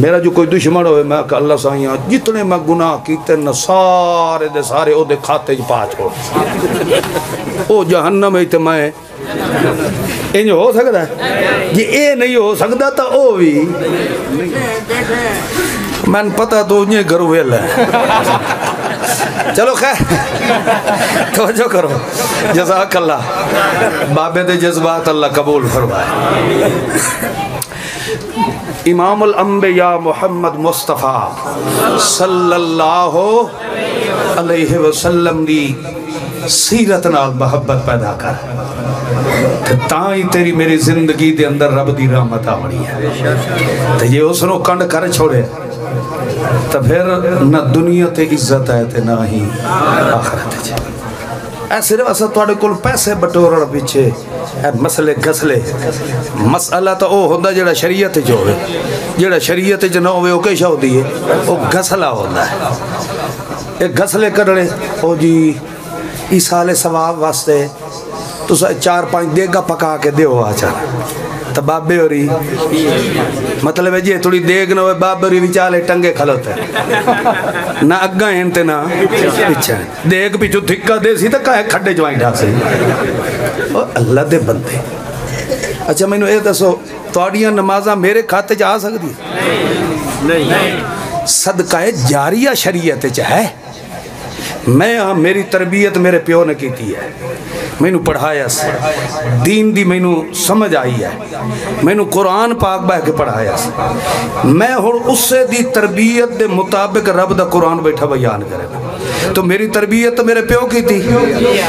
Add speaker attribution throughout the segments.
Speaker 1: मेरा जो कोई दुश्मन हो मैं अल्लाह साइया जितने मैं गुनाह किते न, सारे दे सारे ओदे खाते च पा छोड़ ओ जहन्नम है मैं। इंज हो सकता जे ये नहीं हो सकता तो ओ भी। मैंने पता तो उन्हें घर वेल है। चलो खैर। तो करो। जजाक अल्लाह बाबे दे जज्बात अल्लाह कबूल फरमाए। इमाम अम्बिया मोहम्मद मुस्तफ़ा सल्लल्लाहु अलैहि वसल्लम दी ਸੀਰਤ ਨਾਲ ਮੁਹੱਬਤ ਪੈਦਾ ਕਰ ਤੇ ਤਾਂ ਹੀ ਤੇਰੀ ਮੇਰੀ ਜ਼ਿੰਦਗੀ ਦੇ ਅੰਦਰ ਰੱਬ ਦੀ ਰਹਿਮਤ ਆਉਣੀ ਹੈ ਤੇ ਜੇ ਉਸ ਨੂੰ ਕੰਡ ਕਰ ਛੋੜਿਆ ਤਾਂ ਫਿਰ ਨਾ ਦੁਨੀਆ ਤੇ ਇੱਜ਼ਤ ਹੈ ਤੇ ਨਾ ਹੀ ਆਖਰਤ 'ਚ ਇਹ ਸਿਰਫ ਅਸਾਂ ਤੁਹਾਡੇ ਕੋਲ ਪੈਸੇ ਬਟੋਰਣ ਪਿੱਛੇ ਇਹ ਮਸਲੇ ਗਸਲੇ ਮਸਲਾ ਤਾਂ ਉਹ ਹੁੰਦਾ ਜਿਹੜਾ ਸ਼ਰੀਅਤ 'ਚ ਹੋਵੇ ਜਿਹੜਾ ਸ਼ਰੀਅਤ 'ਚ ਨਾ ਹੋਵੇ ਉਹ ਕਿਸ਼ਾ ਹੁੰਦੀ ਹੈ ਉਹ ਗਸਲਾ ਹੁੰਦਾ ਹੈ ਇਹ ਗਸਲੇ ਕਰਨੇ ਉਹ ਜੀ ईसा ले सवाब वास्ते तो चार पाँच देगा पका के दो आचार। तो बाबे और मतलब है जी थोड़ी देग ना हो बाबे और विचाले टंगे खलोत है। ना अग्गा हैं ते ना पीछे देग पिछू थिक्का देसी तो काहे खड्डे जवाई आई ढासे और अल्लाह दे बंदे। अच्छा मैंने ये दसो थोड़िया नमाजा मेरे खाते च आ सकती नहीं। सदका जारिया शरीयत है। मैं हाँ मेरी तरबियत मेरे प्यो ने की है। मैनू पढ़ाया से। दीन दी मैनू समझ आई है। मैनू कुरान पाक बह के पढ़ाया से। मैं हूँ उससे दी तरबियत के मुताबिक रब का कुरान बैठा बयान करे। तो मेरी तरबियत तो मेरे प्यो की थी।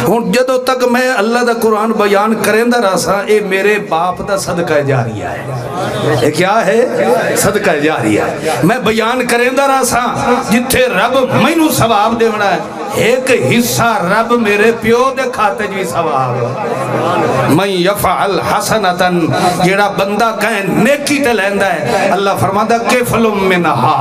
Speaker 1: हूँ जो तक मैं अल्लाह का कुरान बयान करेंदा रहा सा ये मेरे बाप का सदका जा रही है। ये क्या है? सदका जा रही है। मैं बयान करेंदा रहा सा जिथे रब मैनू सवाब देना है। एक हिस्सा रब मेरे प्यो दे खाते भी सवाब। मैं यफअल हसनतन, जेड़ा बंदा कहे नेकी ते लैंदा है, अल्लाह फरमांदा, किफलुम मिनहा।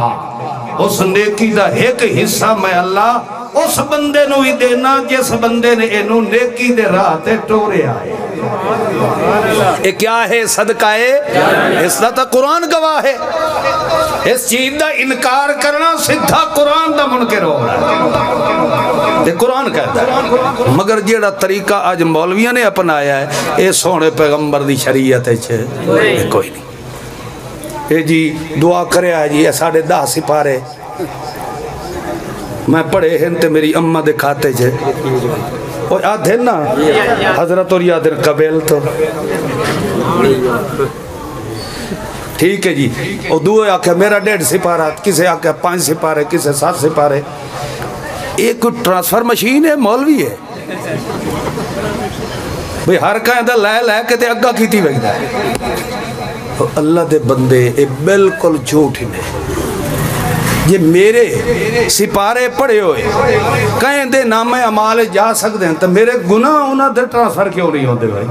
Speaker 1: उस नेकी दा एक हिस्सा मैं अल्लाह उस बंदे ही देना, जिस बंदे ने इनू नेकी दे राह टोरिया है क्या है सदका है इसका तो कुरान गवाह है। इस चीज़ का इनकार करना सीधा कुरान का मुनकर हो रहा है कुरान कहता है। मगर जेड़ा तरीका अज मौलविया ने अपनाया है ये सोने पैगंबर की शरीयत कोई नहीं। ये जी दुआ करे जी साढ़े दस सिपारे। मैं पढ़े हैं ते मेरी अम्मा दे खाते च। और आधे ना हज़रत और याद कबेल तो। ठीक है जी। और दुए आखे मेरा डेढ़ सिपारा किसे आखे पाँच सिपारे किसे सात सिपारे। एक ट्रांसफ़र मशीन है, मौलवी है। भाई, हर कहता लै लै के अग्गा की वगदा अल्लाह दे बंदे ये बिल्कुल झूठ ने जे मेरे सिपारे पढ़े हुए कहें दे नामे अमाल जा सकते हैं तो मेरे गुनाह उन्होंने ट्रांसफ़र क्यों नहीं होते भाई?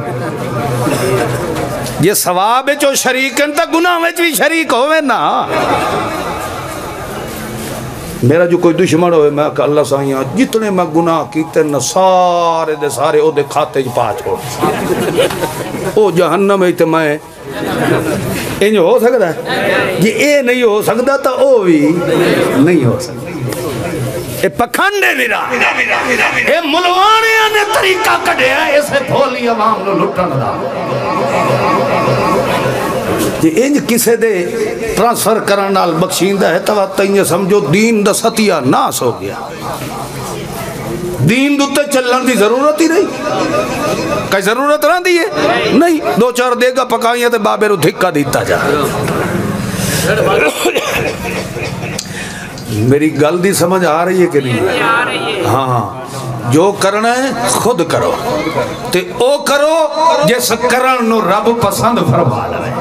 Speaker 1: जे सवाब शरीक हैं तो गुनाह भी शरीक होवे ना। मेरा जो कोई दुश्मन हो मैं अल्लाह साइया जितने मैं गुनाह किते न, सारे दे सारे ओदे खाते च पा छोड़ ओ जहन्नम है ते मैं, इंज हो सकता है? जे ये नहीं हो सकता तो वो भी नहीं हो सकता पखंड है इंज किसे दे ट्रांसफ़र नाल बख्शींदा है, तवा तइया समझो दीन दा सतिया नास हो गया। दीन उत्ते चलने की ज़रूरत ही नहीं। कई ज़रूरत रही है? नहीं, दो चार देगा पकाइया तो बाबे धिक्का दिता जा। मेरी गल की समझ आ रही है कि नहीं? हाँ जो करना है, खुद करो। ते करो जिस करण रब पसंद फरमा लवे।